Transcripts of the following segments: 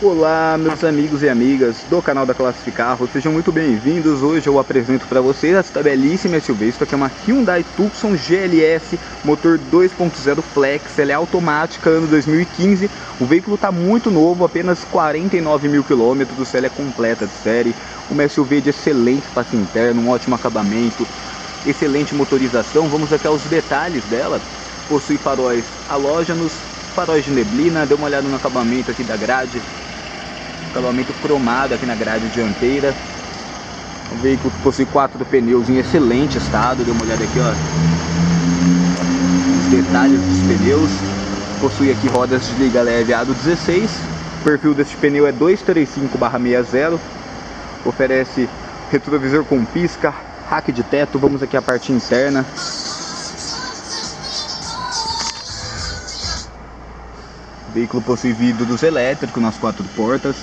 Olá meus amigos e amigas do canal da Classific Carros, sejam muito bem-vindos. Hoje eu apresento para vocês essa belíssima SUV, isso aqui é uma Hyundai Tucson GLS, motor 2.0 Flex, ela é automática, ano 2015. O veículo está muito novo, apenas 49 mil quilômetros, ela é completa de série. Uma SUV de excelente espaço interno, um ótimo acabamento, excelente motorização. Vamos aqui aos detalhes dela. Possui faróis halógenos, faróis de neblina, dê uma olhada no acabamento aqui da grade, acabamento cromado aqui na grade dianteira. O veículo possui quatro pneus em excelente estado, dê uma olhada aqui, ó. Os detalhes dos pneus. Possui aqui rodas de liga leve aro 16. O perfil deste pneu é 235/60. Oferece retrovisor com pisca, rack de teto. Vamos aqui à parte interna. O veículo possui vidros elétricos nas quatro portas,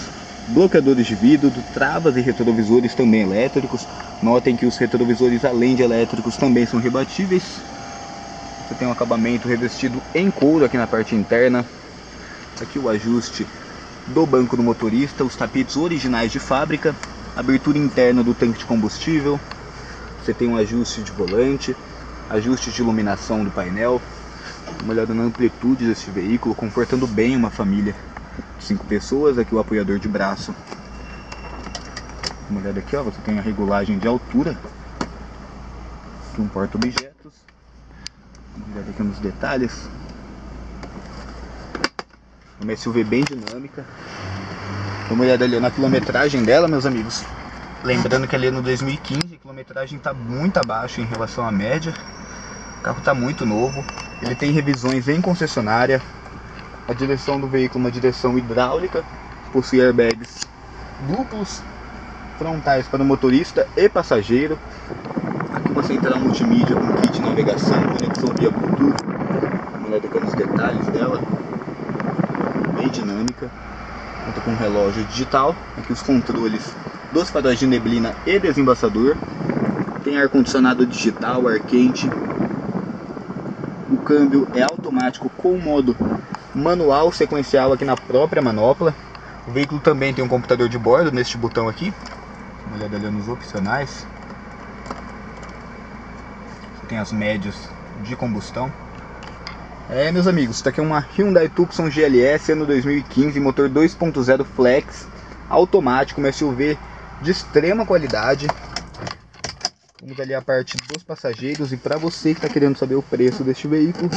bloqueadores de vidro, travas e retrovisores também elétricos. Notem que os retrovisores, além de elétricos, também são rebatíveis. Você tem um acabamento revestido em couro aqui na parte interna. Aqui o ajuste do banco do motorista, os tapetes originais de fábrica, abertura interna do tanque de combustível. Você tem um ajuste de volante, ajuste de iluminação do painel, olhada na amplitude desse veículo, confortando bem uma família cinco pessoas. Aqui o apoiador de braço. Uma olhada aqui, ó, você tem a regulagem de altura. Aqui um porta-objetos. Uma olhada aqui nos detalhes. Uma SUV bem dinâmica. Dá uma olhada ali na quilometragem dela, meus amigos. Lembrando que ali no 2015 a quilometragem está muito abaixo em relação à média. O carro está muito novo. Ele tem revisões em concessionária. A direção do veículo é uma direção hidráulica. Possui airbags duplos frontais para motorista e passageiro. Aqui você entra multimídia com kit de navegação, conexão via Bluetooth. Olhada aqui nos detalhes dela. Bem dinâmica. Conta com um relógio digital. Aqui os controles dos faróis de neblina e desembaçador. Tem ar-condicionado digital, ar quente, câmbio é automático com modo manual sequencial aqui na própria manopla. O veículo também tem um computador de bordo neste botão aqui. Uma olhada ali nos opcionais. Você tem as médias de combustão. É, meus amigos, isso aqui uma Hyundai Tucson GLS ano 2015, motor 2.0 Flex, automático, uma SUV de extrema qualidade. Vamos ali a parte dos passageiros e para você que está querendo saber o preço deste veículo,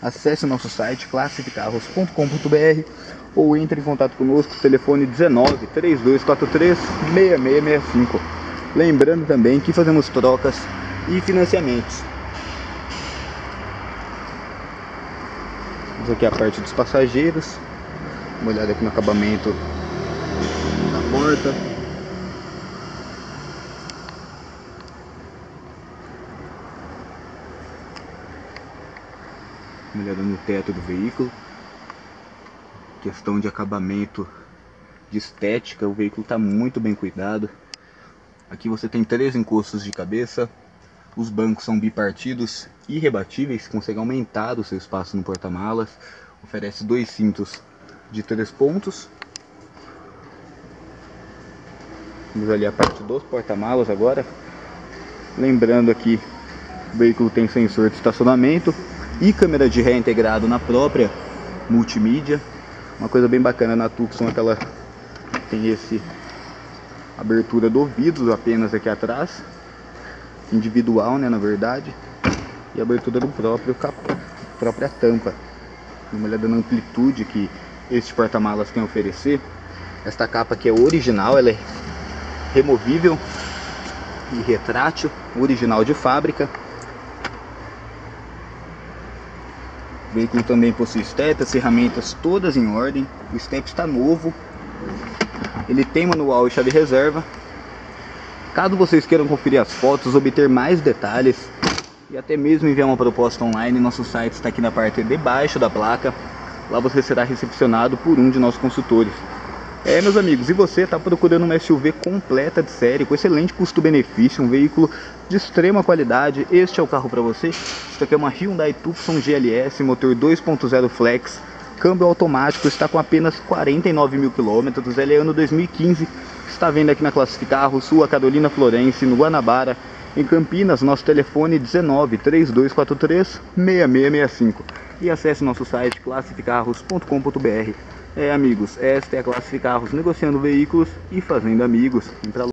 acesse o nosso site classificarros.com.br ou entre em contato conosco, telefone 19 3243 6665. Lembrando também que fazemos trocas e financiamentos. Vamos aqui a parte dos passageiros. Uma olhada aqui no acabamento da porta. Olhada no teto do veículo. Questão de acabamento de estética, o veículo está muito bem cuidado. Aqui você tem três encostos de cabeça. Os bancos são bipartidos e rebatíveis, consegue aumentar o seu espaço no porta-malas. Oferece dois cintos de três pontos. Vamos ali a parte dos porta-malas agora. Lembrando aqui, o veículo tem sensor de estacionamento e câmera de ré integrado na própria multimídia. Uma coisa bem bacana na Tucson é que ela tem esse abertura do vidro apenas aqui atrás, individual, né, na verdade, e abertura do próprio capô, própria tampa. Uma olhada na amplitude que este porta-malas tem a oferecer. Esta capa aqui é original, ela é removível e retrátil, original de fábrica. O veículo também possui estetas, ferramentas todas em ordem. O step está novo. Ele tem manual e chave reserva. Caso vocês queiram conferir as fotos, obter mais detalhes e até mesmo enviar uma proposta online, nosso site está aqui na parte de baixo da placa. Lá você será recepcionado por um de nossos consultores. É, meus amigos, e você está procurando uma SUV completa de série, com excelente custo-benefício, um veículo de extrema qualidade, este é o carro para você. Isso aqui é uma Hyundai Tucson GLS, motor 2.0 Flex, câmbio automático, está com apenas 49 mil quilômetros, ele é ano 2015, está vendo aqui na Classificarro, Sua Carolina Florense, no Guanabara, em Campinas, nosso telefone 19 3243 6665 e acesse nosso site classificarros.com.br. É amigos, esta é a Classificarros negociando veículos e fazendo amigos.